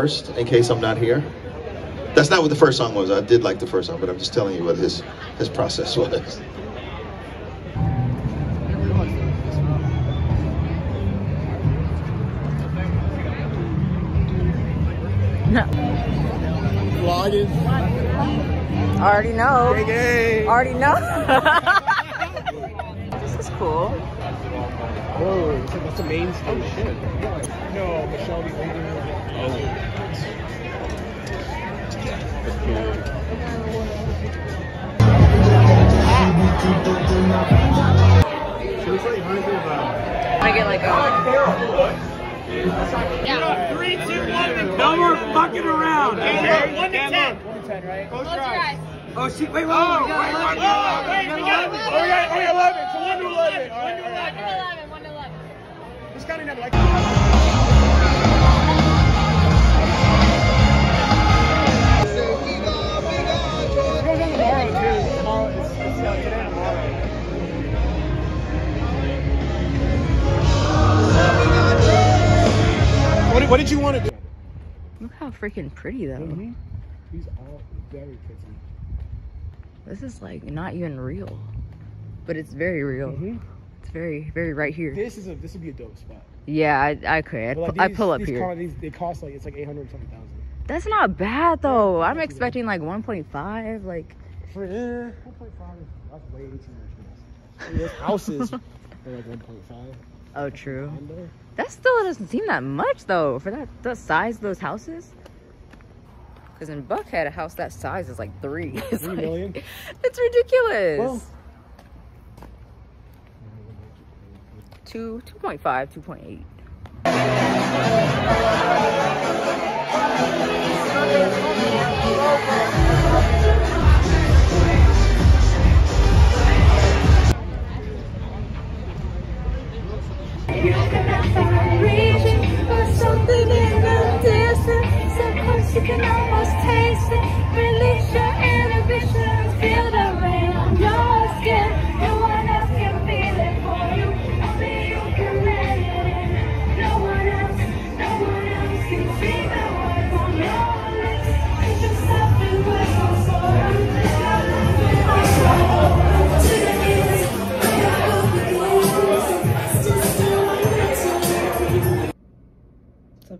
first in case I'm not here. That's not what the first song was. I did like the first song, but I'm just telling you what his his process was. No. Vlogging. Already know. Gang, gang. Already know. this is cool. Whoa, it's like, that's the main stage. Oh, shit. No, Michelle the I get like a. Three, two, one. No more fucking around. Okay? One to ten. One to ten, right? Close your eyes. Oh shit! Wait, wait, Oh, wait, wait, wait, got wait, eleven. wait, we got Oh, we got, we got 11. So 1 to 11. All One right, to all right, all right. 1 to 11. Just counting down like. It goes on tomorrow, too. Tomorrow, it's, it's today and tomorrow. What did, what did you want to do? Look how freaking pretty though. Mm-hmm. These all very pretty. This is like not even real, but it's very real. Mm-hmm. It's very, very right here. This is a this would be a dope spot. Yeah, I, I could. I'd But, pu- like, I pull up these here. Car, these, they cost like it's like eight hundred something thousand. That's not bad though. I'm expecting like 1.5. Like, For eh, one point five, that's way too much. for this. Houses are like one point five. oh, true. That still doesn't seem that much though for that the size of those houses. Because in Buckhead, a house that size is like three. It's Three like- million? It's ridiculous. Well- Two, 2.5, 2.8. reaching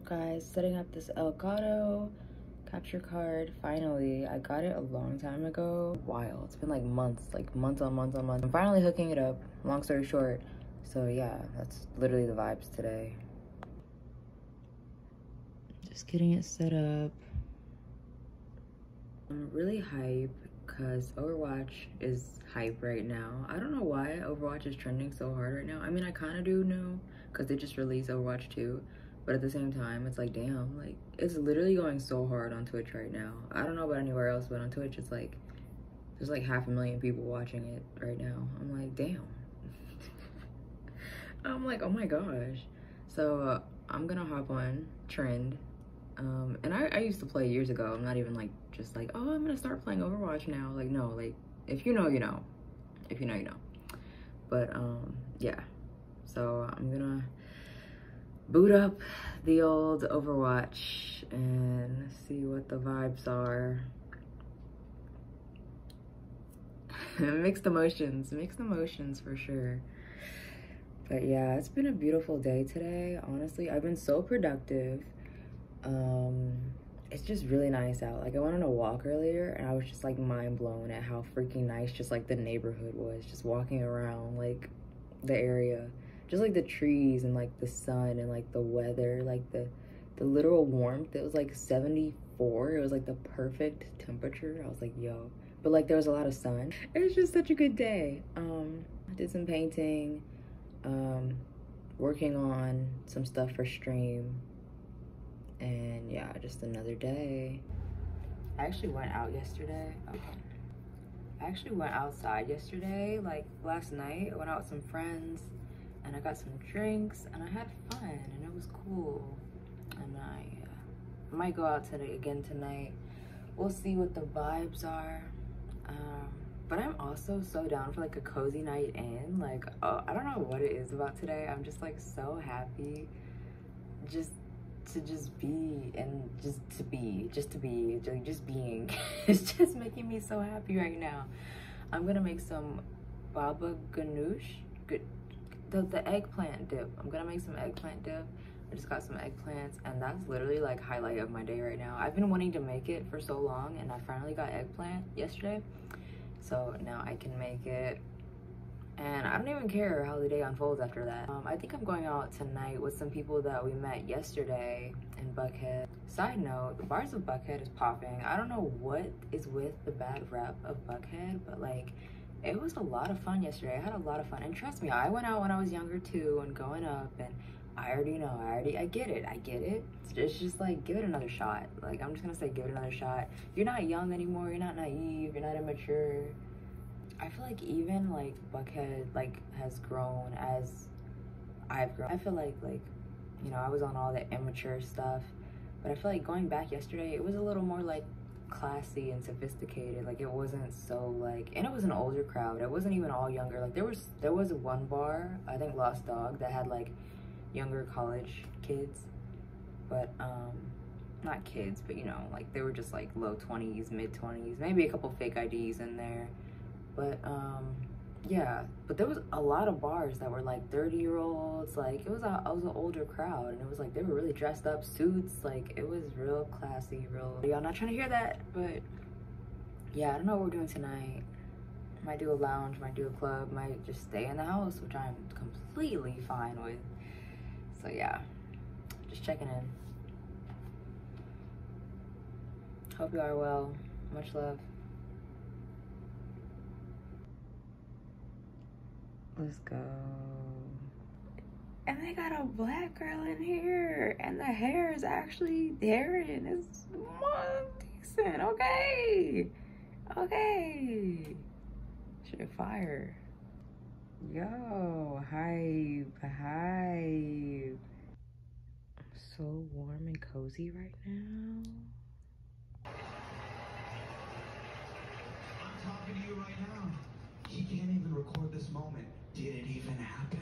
guys? Setting up this Elgato capture card. Finally, I got it a long time ago. Wild. It's been like months, like months on months on months. I'm finally hooking it up. Long story short. So yeah, that's literally the vibes today. Just getting it set up. I'm really hype because Overwatch is hype right now. I don't know why Overwatch is trending so hard right now. I mean, I kind of do know because they just released Overwatch 2. But at the same time, it's like, damn, like, it's literally going so hard on Twitch right now. I don't know about anywhere else, but on Twitch, it's like, there's like half a million people watching it right now. I'm like, damn. I'm like, oh my gosh. So uh, I'm gonna hop on Trend. Um, and I, I used to play years ago. I'm not even like, just like, oh, I'm gonna start playing Overwatch now. Like, no, like, if you know, you know. If you know, you know. But, um, yeah. So I'm gonna boot up the old Overwatch and see what the vibes are. mixed emotions, mixed emotions for sure. But yeah, it's been a beautiful day today. Honestly, I've been so productive. Um, it's just really nice out. Like I went on a walk earlier and I was just like mind blown at how freaking nice just like the neighborhood was. Just walking around like the area just like the trees and like the sun and like the weather like the the literal warmth it was like 74 it was like the perfect temperature. I was like yo. But like there was a lot of sun. It was just such a good day. Um i did some painting um working on some stuff for stream. And yeah just another day. I actually went out yesterday. Okay I actually went outside yesterday, like last night. I went out with some friends and I got some drinks and I had fun and it was cool. And I uh, might go out today again tonight. We'll see what the vibes are. Um, but I'm also so down for like a cozy night in. Like, uh, I don't know what it is about today. I'm just like so happy. Just to just be and just to be, just to be, just being. it's just making me so happy right now. I'm gonna make some baba ganoush, good, the, the eggplant dip. I'm gonna make some eggplant dip. I just got some eggplants and that's literally like highlight of my day right now. I've been wanting to make it for so long and I finally got eggplant yesterday. So now I can make it and I don't even care how the day unfolds after that. Um, I think I'm going out tonight with some people that we met yesterday in Buckhead. Side note, the bars of Buckhead is popping. I don't know what is with the bad rep of Buckhead, but like, it was a lot of fun yesterday. I had a lot of fun. And trust me, I went out when I was younger too and going up and I already know, I already, I get it, I get it. It's just like, give it another shot. Like, I'm just gonna say, give it another shot. You're not young anymore, you're not naive, you're not immature I feel like even like Buckhead like has grown as I've grown. I feel like like you know I was on all the immature stuff, but I feel like going back yesterday it was a little more like classy and sophisticated. Like it wasn't so like and it was an older crowd. It wasn't even all younger. Like there was there was a one bar I think Lost Dog that had like younger college kids, but um not kids but you know like they were just like low 20s mid 20s maybe a couple fake ids in there but um yeah but there was a lot of bars that were like 30 year olds like it was a I was an older crowd and it was like they were really dressed up suits like it was real classy real y'all not trying to hear that but yeah i don't know what we're doing tonight. Might do a lounge might do a club might just stay in the house which i'm completely fine with. So yeah just checking in. Hope you are well. Much love Let's go. And they got a black girl in here. And the hair is actually Darren. It's more decent. Okay. Okay. Shit fire. Yo, hype, hype. So warm and cozy right now. I'm talking to you right now. He can't even record this moment. Did it even happen?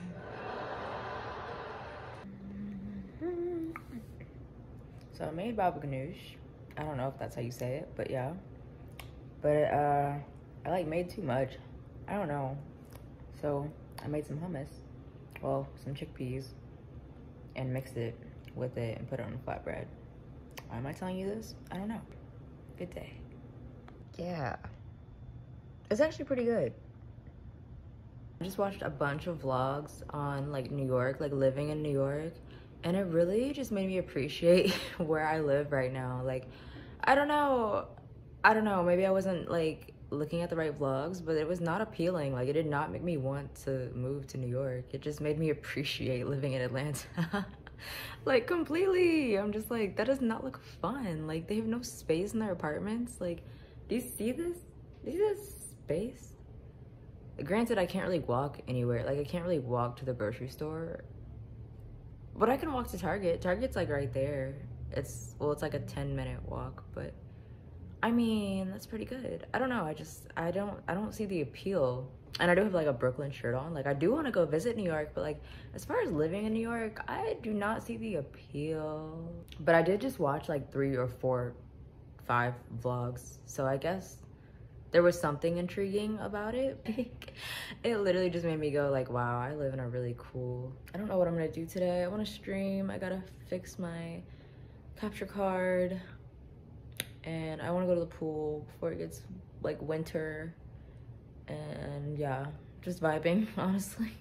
So I made baba ganoush. I don't know if that's how you say it, but yeah. But uh, I like made too much. I don't know. So I made some hummus, well, some chickpeas, and mixed it with it and put it on a flatbread. Why am I telling you this? I don't know. Good day. Yeah. It's actually pretty good. I just watched a bunch of vlogs on like New York, like living in New York, and it really just made me appreciate where I live right now. Like, I don't know, I don't know, maybe I wasn't like looking at the right vlogs, but it was not appealing. Like, it did not make me want to move to New York. It just made me appreciate living in Atlanta. like, completely. I'm just like, that does not look fun. Like, they have no space in their apartments. Like, do you see this? Do you see this space? Granted i can't really walk anywhere. Like i can't really walk to the grocery store but i can walk to target. Target's like right there. It's well it's like a 10 minute walk but i mean that's pretty good. I don't know. I just i don't i don't see the appeal. And i do have like a brooklyn shirt on. Like i do want to go visit new york but like as far as living in new york i do not see the appeal. But i did just watch like three or four five vlogs. So i guess there was something intriguing about it. it literally just made me go like, wow, I live in a really cool, I don't know what I'm gonna do today. I wanna stream, I gotta fix my capture card and I wanna go to the pool before it gets like winter and yeah, just vibing, honestly.